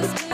was.